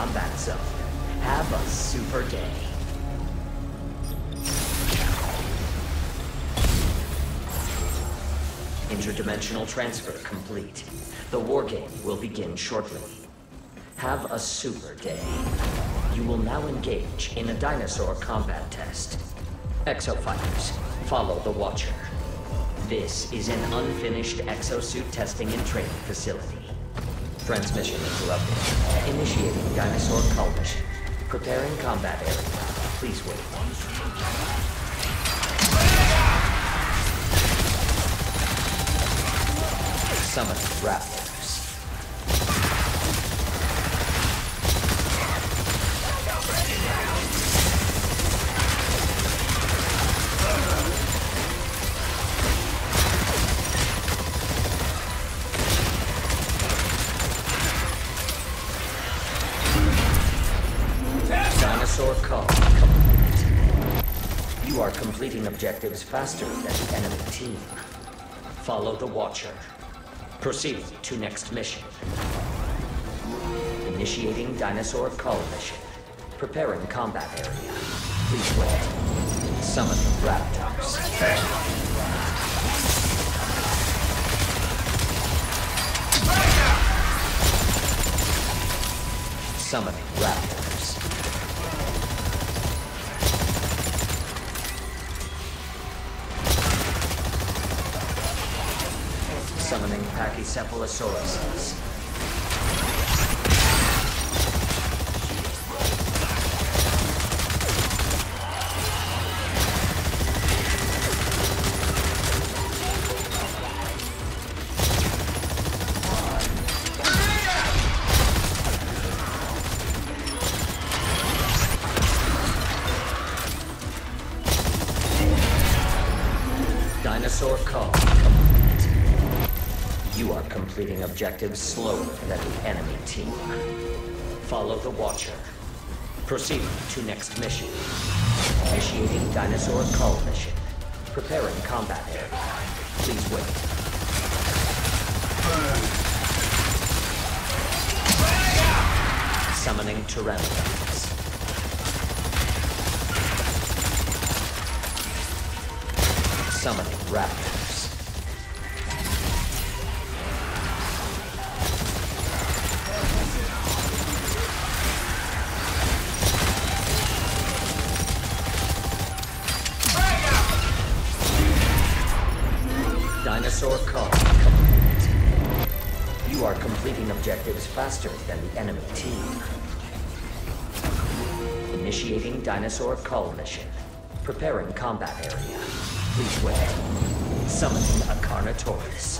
combat zone. Have a super day. Interdimensional transfer complete. The war game will begin shortly. Have a super day. You will now engage in a dinosaur combat test. Exofighters, follow the Watcher. This is an unfinished exosuit testing and training facility. Transmission interrupted. Initiating dinosaur cull mission. Preparing combat area. Please wait. Summon Raptors. Completing objectives faster than the enemy team. Follow the Watcher. Proceed to next mission. Initiating dinosaur cull mission. Preparing combat area. Please wait. Summon raptors. Summoning raptors. Summoning Pachycephalosauruses. Dinosaur cull. You are completing objectives slower than the enemy team. Follow the Watcher. Proceed to next mission. Initiating dinosaur cull mission. Preparing combat area. Please wait. Summoning Pteranodons. Summoning Raptors. You are completing objectives faster than the enemy team. Initiating dinosaur cull mission. Preparing combat area. Please wait. Summoning a Carnotaurus.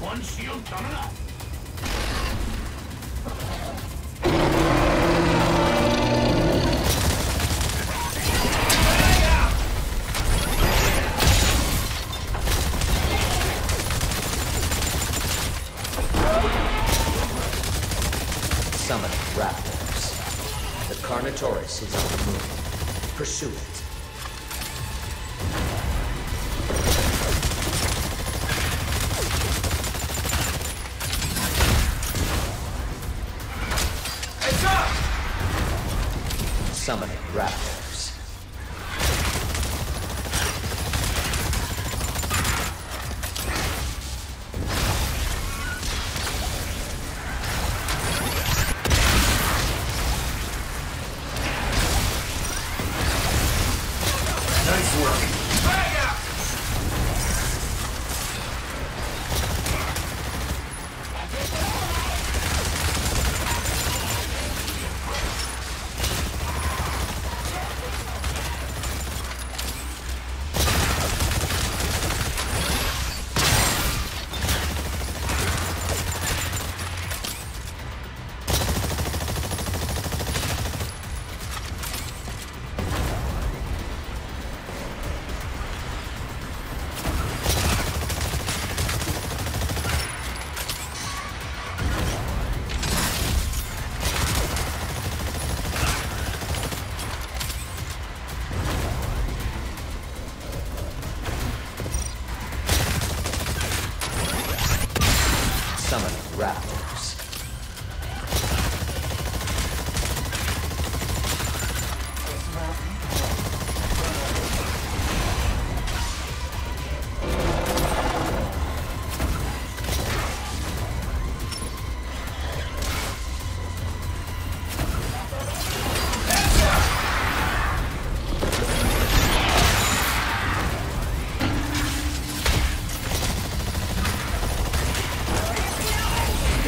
One shield coming up. Raptors. Nice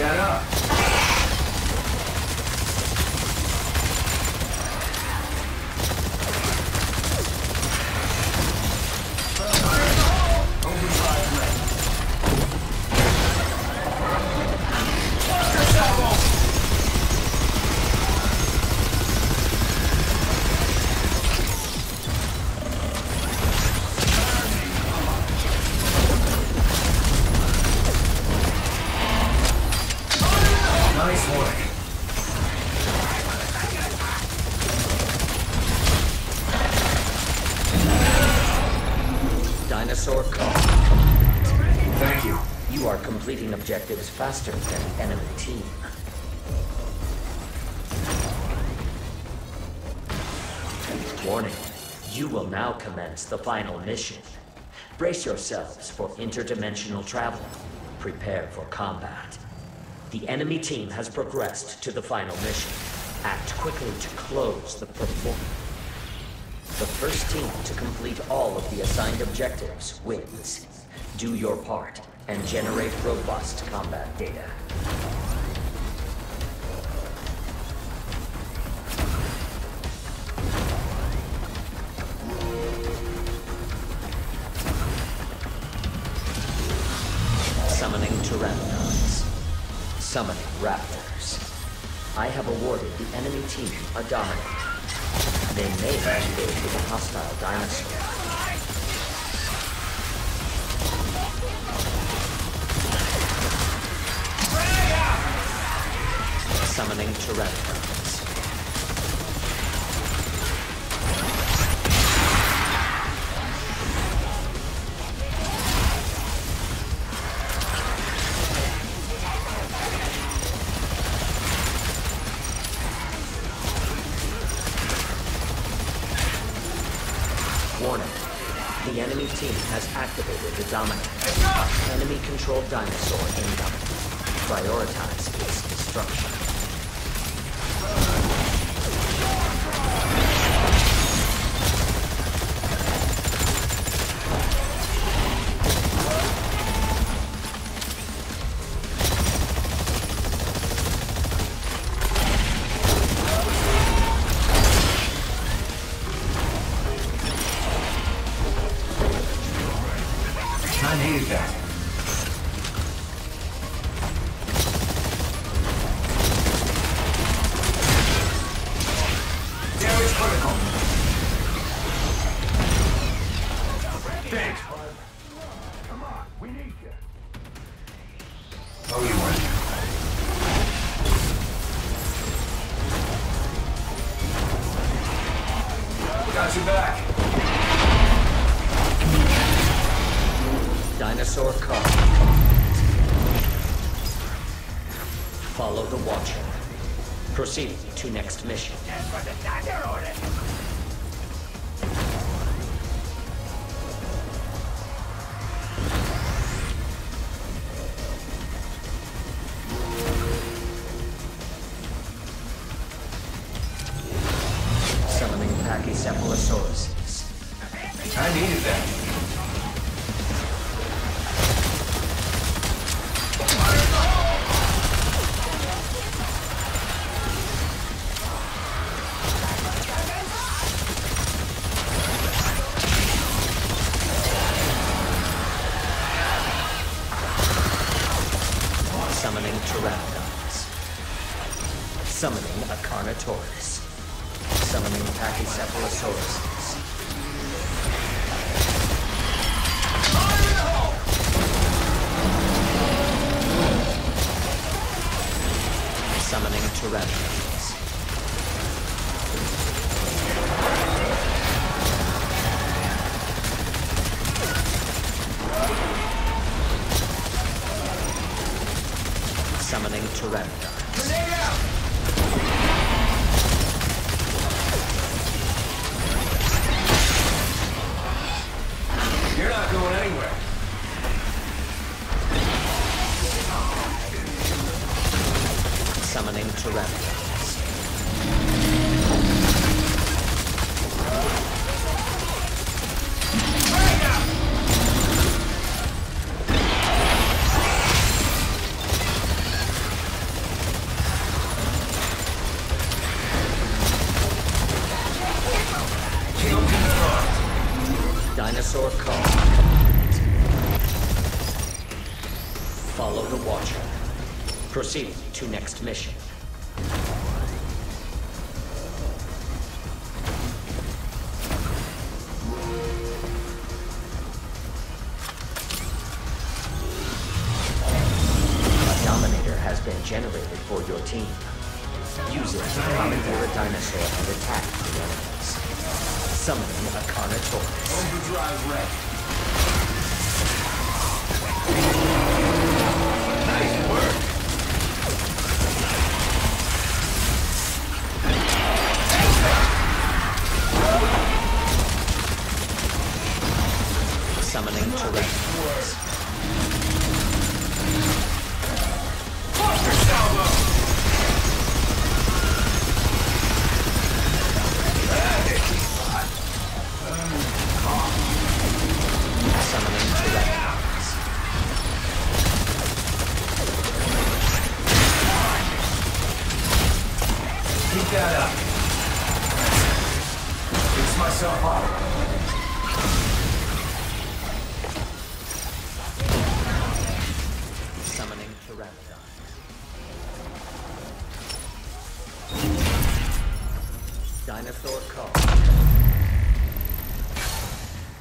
やろ objectives faster than the enemy team. Warning. You will now commence the final mission. Brace yourselves for interdimensional travel. Prepare for combat. The enemy team has progressed to the final mission. Act quickly to close the performance. The first team to complete all of the assigned objectives wins. Do your part and generate robust combat data. Summoning Pteranodons. Summoning Raptors. I have awarded the enemy team a dominate. They may have with a hostile dinosaur. Summoning. Warning. The enemy team has activated the Dominant. Enemy-controlled dinosaur incoming. Prioritize its destruction. Thanks. Come on, we need you. Oh, you went. Got you back. Dinosaur car. Follow the Watcher. Proceed to next mission. Summoning Proceed to next mission. A Dominator has been generated for your team. Use it to commandeer a dinosaur and attack the enemies. Summoning a Carnotaurus. Overdrive red. Summoning. Monster. Summoning. Keep that up. Fix myself up. Dinosaur cull.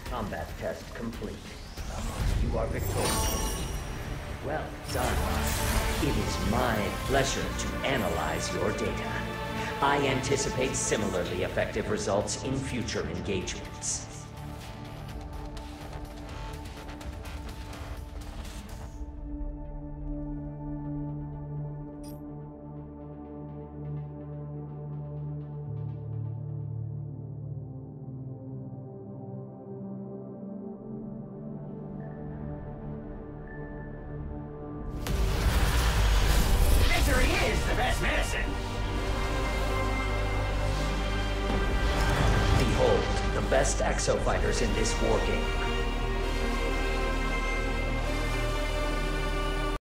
Combat test complete. You are victorious. Well done. It is my pleasure to analyze your data. I anticipate similarly effective results in future engagements. Exofighters in this war game.